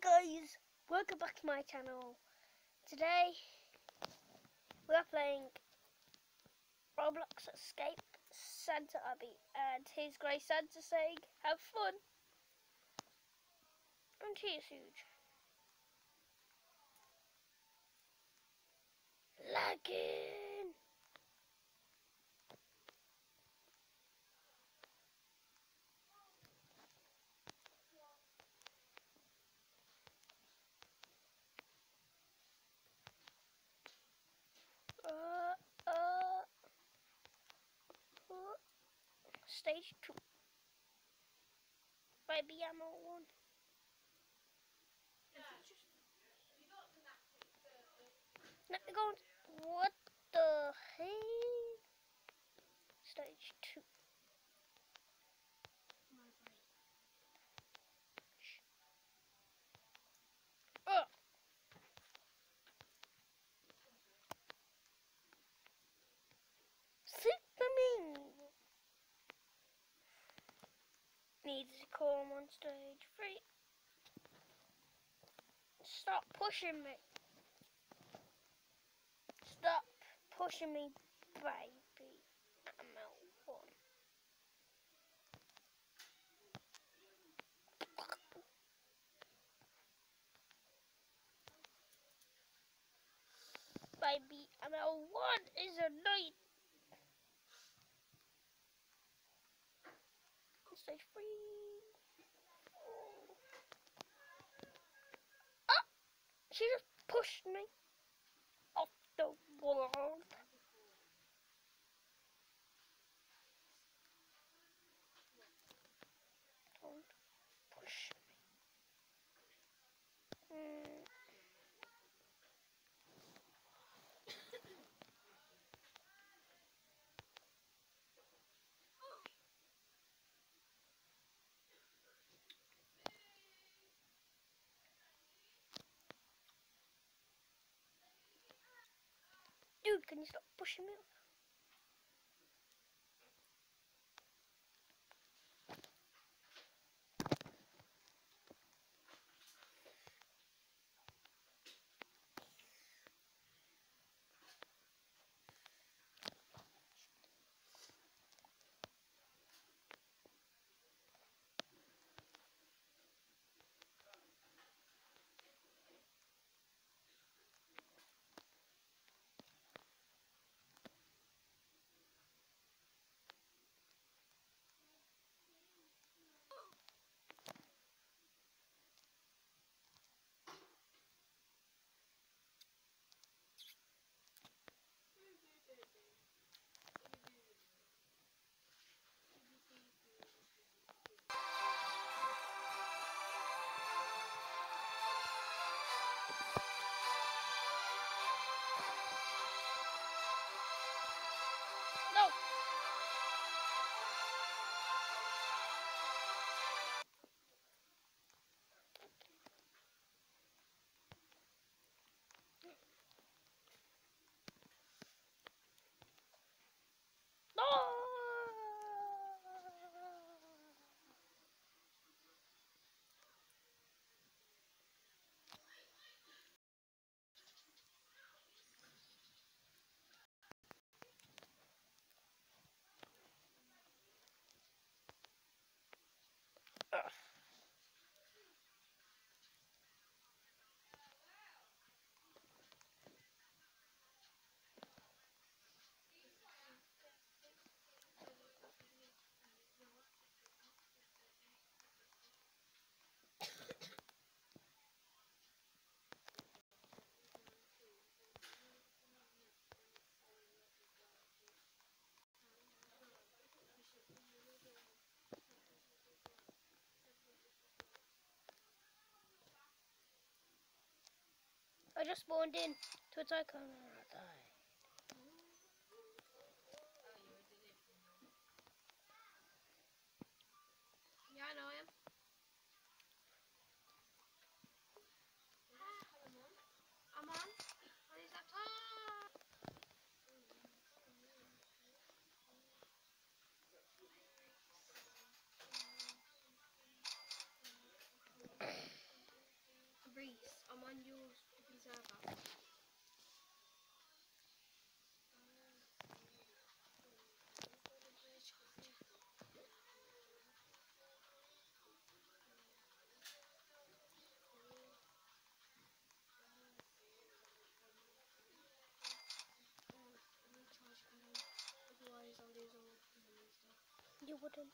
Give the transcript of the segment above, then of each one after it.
guys, welcome back to my channel. Today we are playing Roblox Escape Santa Obby and here's Grey Santa saying have fun and he is huge. Lagging! Stage 2. Maybe I'm on one. Let me go. What the hey? Stage 2. Needs to come on stage three. Stop pushing me. Stop pushing me, baby. I'm out one. Baby, I'm out one is a night. Stage three. Oh. She just pushed me off the world. Don't push me. Mm. Dude, can you stop pushing me? I just spawned in to attack and I died. Yeah, I know him. I'm on. On his laptop. find your stupid server. Otherwise, I'll lose all of them and stuff. You wouldn't.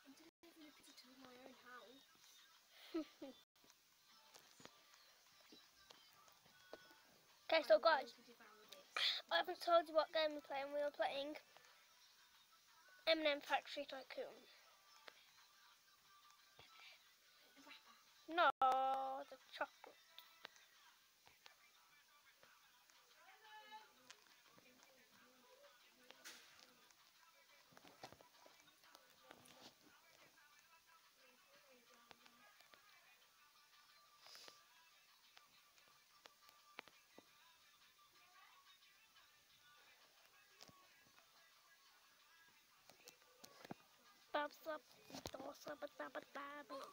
I'm delivering a pizza to my own house. Okay, so guys, to devour this. I haven't told you what game we're playing. We are playing M&M Factory Tycoon. No, the chocolate. thumbs up, thumbs up, thumbs up, thumbs.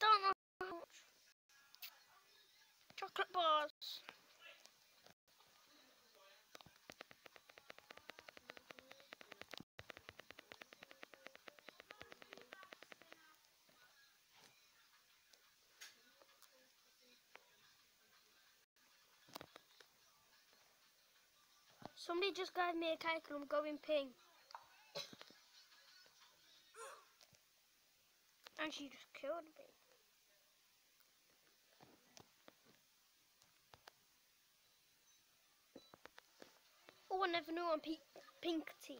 Don't know. Chocolate bars. Somebody just gave me a cake and I'm going pink. And she just killed me. Oh, I never knew I'm pink, pink team.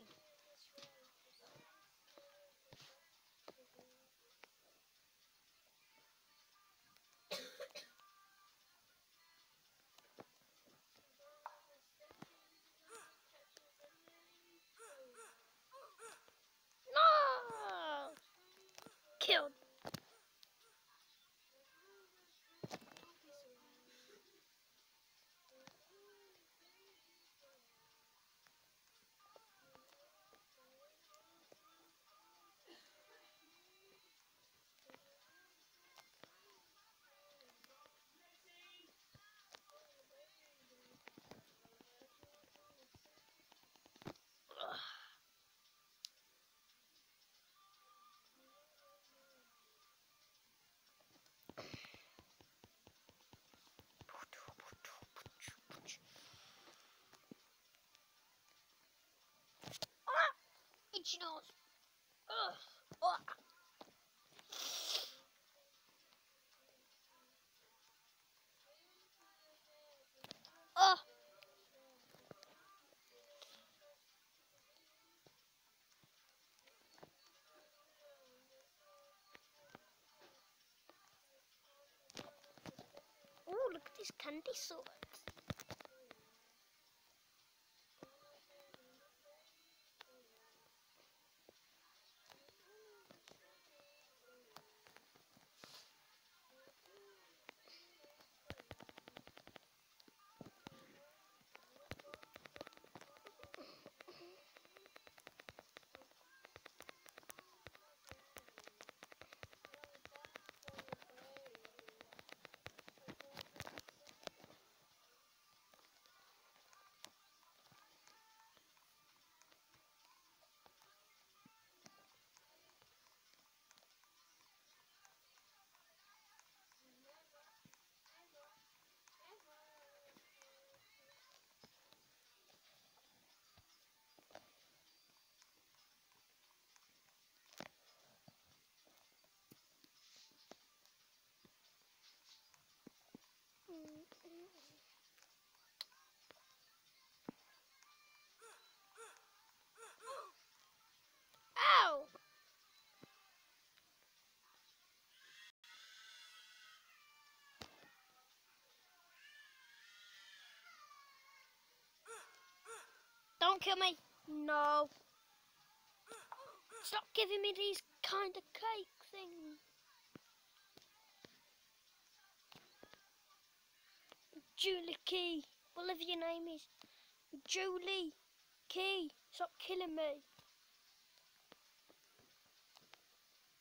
No! Killed. Ah! Itchy nose. Ugh. Ah. Oh, look at this candy sword. Don't kill me. No. Stop giving me these kind of cake things. Julie Key, whatever your name is. Julie Key, stop killing me.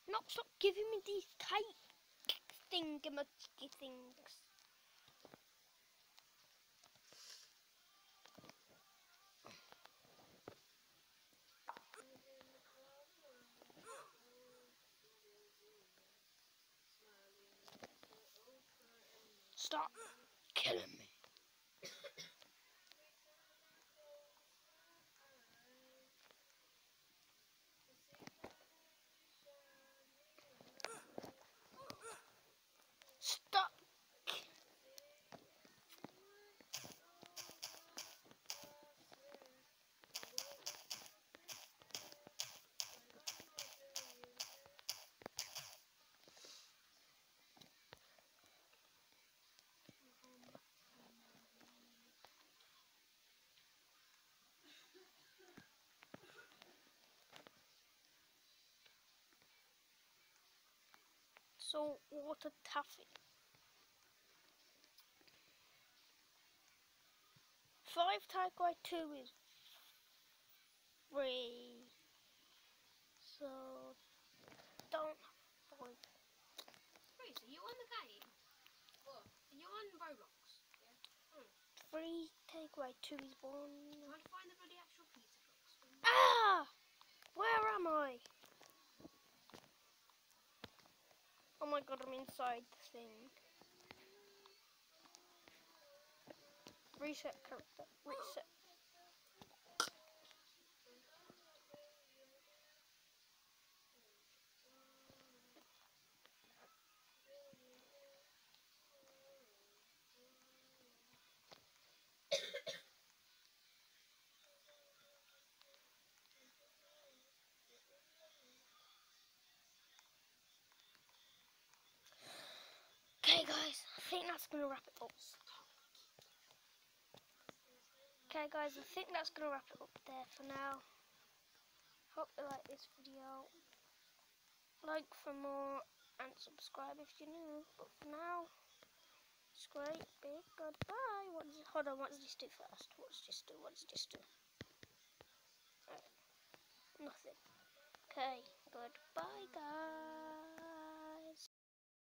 No, stop giving me these cake thingamajicky things. Stop killing me. Stop. Salt water taffy. Five takeaway two is free. So don't five. Wait, are you on the game? What? Are you on Roblox? Yeah. Free takeaway two is one. Trying to find the bloody actual pizza box. Ah! Where am I? Oh my god, I'm inside the thing. Reset character. Reset. Okay, guys, I think that's gonna wrap it up. Okay, guys, I think that's gonna wrap it up there for now. Hope you like this video. Like for more and subscribe if you're new. But for now, it's great. Big goodbye. What does hold on? What does this do first? What does this do? What does this do? Uh, nothing. Okay. Goodbye, guys.